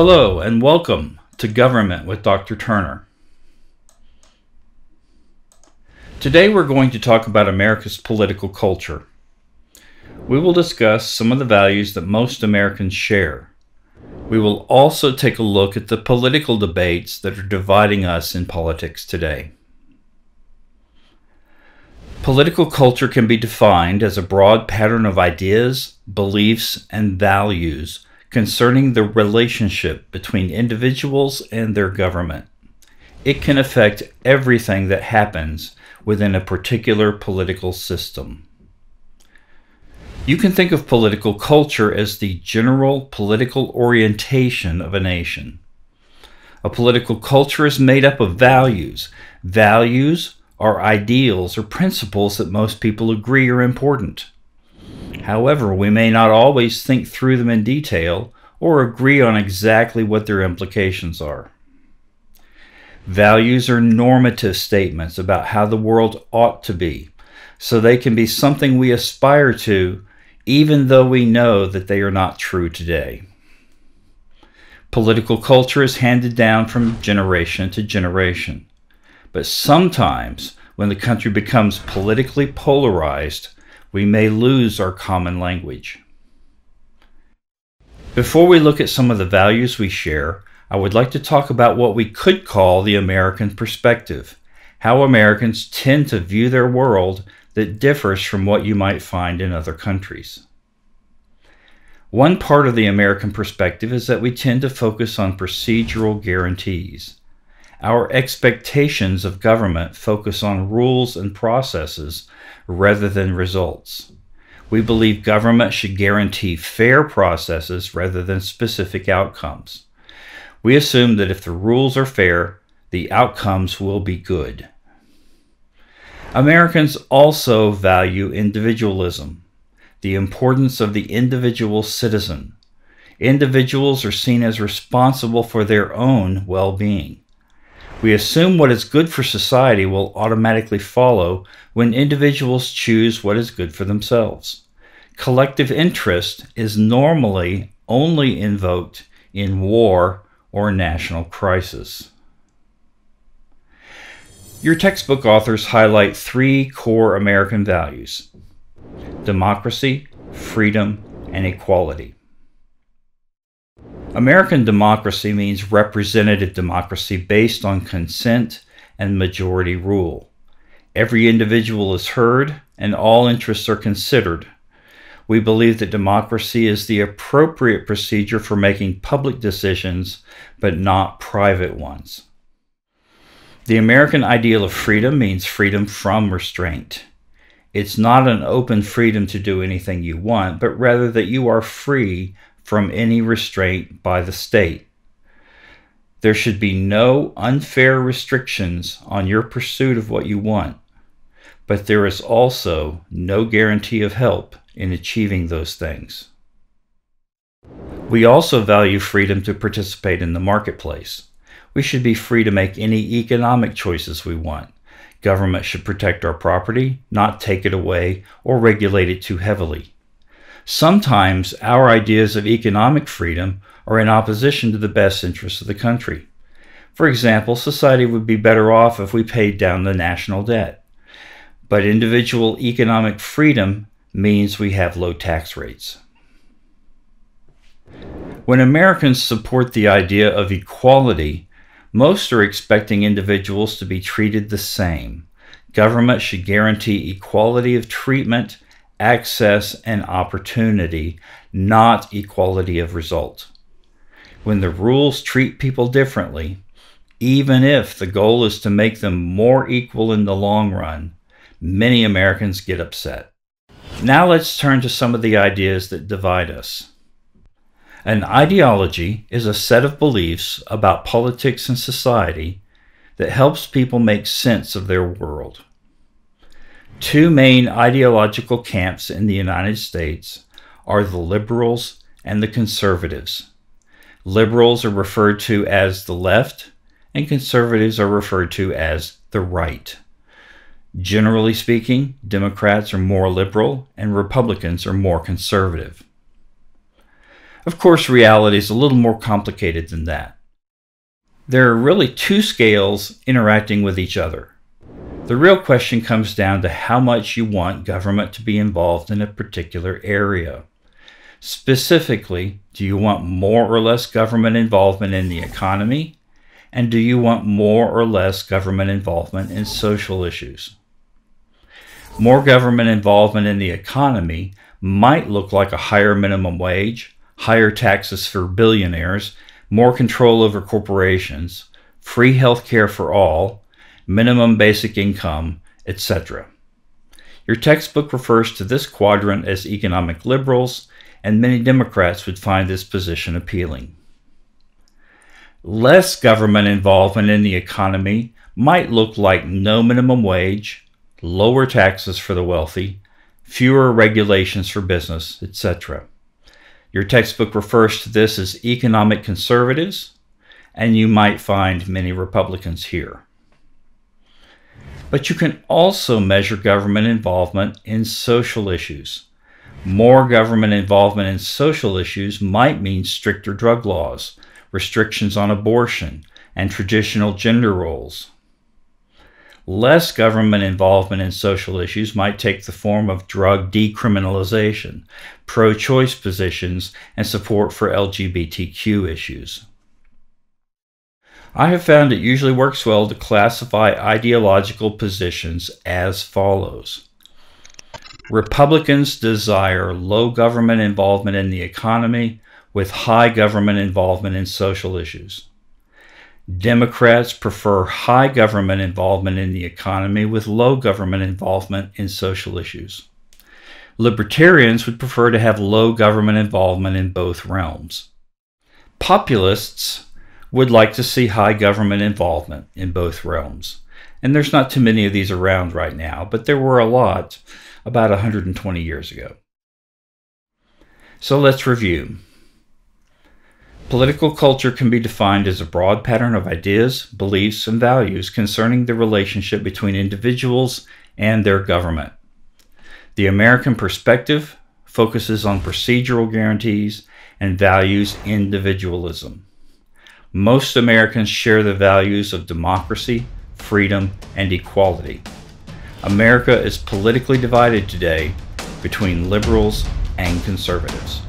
Hello, and welcome to Government with Dr. Turner. Today we're going to talk about America's political culture. We will discuss some of the values that most Americans share. We will also take a look at the political debates that are dividing us in politics today. Political culture can be defined as a broad pattern of ideas, beliefs, and values concerning the relationship between individuals and their government. It can affect everything that happens within a particular political system. You can think of political culture as the general political orientation of a nation. A political culture is made up of values. Values are ideals or principles that most people agree are important. However, we may not always think through them in detail or agree on exactly what their implications are. Values are normative statements about how the world ought to be, so they can be something we aspire to even though we know that they are not true today. Political culture is handed down from generation to generation, but sometimes when the country becomes politically polarized, we may lose our common language. Before we look at some of the values we share, I would like to talk about what we could call the American perspective, how Americans tend to view their world that differs from what you might find in other countries. One part of the American perspective is that we tend to focus on procedural guarantees. Our expectations of government focus on rules and processes rather than results. We believe government should guarantee fair processes rather than specific outcomes. We assume that if the rules are fair, the outcomes will be good. Americans also value individualism, the importance of the individual citizen. Individuals are seen as responsible for their own well being. We assume what is good for society will automatically follow when individuals choose what is good for themselves. Collective interest is normally only invoked in war or national crisis. Your textbook authors highlight three core American values democracy, freedom, and equality. American democracy means representative democracy based on consent and majority rule. Every individual is heard and all interests are considered. We believe that democracy is the appropriate procedure for making public decisions, but not private ones. The American ideal of freedom means freedom from restraint. It's not an open freedom to do anything you want, but rather that you are free from any restraint by the state. There should be no unfair restrictions on your pursuit of what you want, but there is also no guarantee of help in achieving those things. We also value freedom to participate in the marketplace. We should be free to make any economic choices we want. Government should protect our property, not take it away or regulate it too heavily. Sometimes our ideas of economic freedom are in opposition to the best interests of the country. For example, society would be better off if we paid down the national debt. But individual economic freedom means we have low tax rates. When Americans support the idea of equality, most are expecting individuals to be treated the same. Government should guarantee equality of treatment access and opportunity, not equality of result. When the rules treat people differently, even if the goal is to make them more equal in the long run, many Americans get upset. Now let's turn to some of the ideas that divide us. An ideology is a set of beliefs about politics and society that helps people make sense of their world. Two main ideological camps in the United States are the liberals and the conservatives. Liberals are referred to as the left, and conservatives are referred to as the right. Generally speaking, Democrats are more liberal and Republicans are more conservative. Of course, reality is a little more complicated than that. There are really two scales interacting with each other. The real question comes down to how much you want government to be involved in a particular area. Specifically, do you want more or less government involvement in the economy? And do you want more or less government involvement in social issues? More government involvement in the economy might look like a higher minimum wage, higher taxes for billionaires, more control over corporations, free health care for all, minimum basic income, etc. Your textbook refers to this quadrant as economic liberals, and many Democrats would find this position appealing. Less government involvement in the economy might look like no minimum wage, lower taxes for the wealthy, fewer regulations for business, etc. Your textbook refers to this as economic conservatives, and you might find many Republicans here. But you can also measure government involvement in social issues. More government involvement in social issues might mean stricter drug laws, restrictions on abortion, and traditional gender roles. Less government involvement in social issues might take the form of drug decriminalization, pro choice positions, and support for LGBTQ issues. I have found it usually works well to classify ideological positions as follows. Republicans desire low government involvement in the economy with high government involvement in social issues. Democrats prefer high government involvement in the economy with low government involvement in social issues. Libertarians would prefer to have low government involvement in both realms. Populists would like to see high government involvement in both realms. And there's not too many of these around right now, but there were a lot about 120 years ago. So let's review. Political culture can be defined as a broad pattern of ideas, beliefs, and values concerning the relationship between individuals and their government. The American perspective focuses on procedural guarantees and values individualism. Most Americans share the values of democracy, freedom, and equality. America is politically divided today between liberals and conservatives.